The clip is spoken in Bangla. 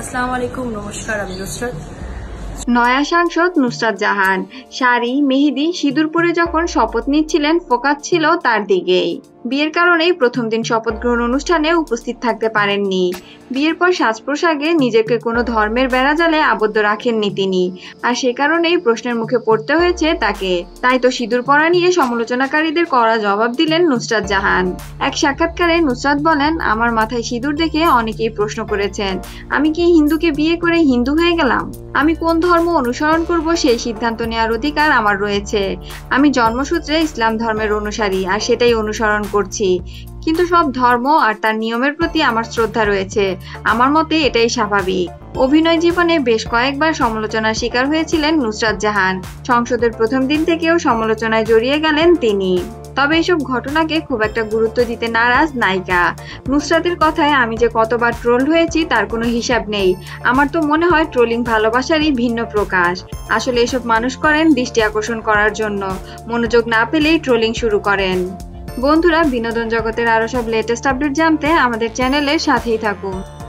আসসালামু আলাইকুম, নমস্কার, আমি নুসরাত। নয়া সাংসদ নুসরাত জাহান। শাড়ি, মেহেদি সিঁদুরপুরে যখন শপথ নিচ্ছিলেন, ফোকাস ছিল তার দিকেই। বিয়ের কারণেই প্রথম দিন শপথ গ্রহণ অনুষ্ঠানে উপস্থিত থাকতে পারেননি। বিয়ের পর সাজ পোশাকে নিজেকে কোনো ধর্মের বেড়াজালে আবদ্ধ রাখেননি তিনি। আর সে কারণেই প্রশ্নের মুখে পড়তে হয়েছে তাকে। তাই তো সিঁদুর পরা নিয়ে সমালোচনাকারীদের করা জবাব দিলেন নুসরাত জাহান। এক সাক্ষাৎকারে নুসরাত বলেন, আমার মাথায় সিঁদুর দেখে অনেকেই প্রশ্ন করেছেন, আমি কি হিন্দুকে বিয়ে করে হিন্দু হয়ে গেলাম? আমি কোন ধর্ম অনুসরণ করব সেই সিদ্ধান্ত নেওয়ার অধিকার আমার রয়েছে। আমি জন্মসূত্রে ইসলাম ধর্মের অনুসারী, আর সেটাই অনুসরণ করছি। কিন্তু সব ধর্ম আর তার নিয়মের প্রতি আমার শ্রদ্ধা রয়েছে। আমার মতে এটাই স্বাভাবিক। অভিনয় জীবনে বেশ কয়েকবার সমালোচনার শিকার হয়েছিলেন নুসরাত জাহান। সংসদের প্রথম দিন থেকেও সমালোচনায় জড়িয়ে গেলেন তিনি। তবে এসব ঘটনাকে খুব একটা গুরুত্ব দিতে নারাজ নায়িকা। নুসরাতের কথায় আমি যে কতবার ট্রোল হয়েছি তার কোনো হিসাব নেই। আমার তো মনে হয় ট্রোলিং ভালোবাসারই ভিন্ন প্রকাশ। আসলে এসব মানুষ করেন দৃষ্টি আকর্ষণ করার জন্য। মনোযোগ না পেলেই ট্রোলিং শুরু করেন। বন্ধুরা বিনোদন জগতের আরও সব লেটেস্ট আপডেট জানতে আমাদের চ্যানেলের সাথেই থাকুন।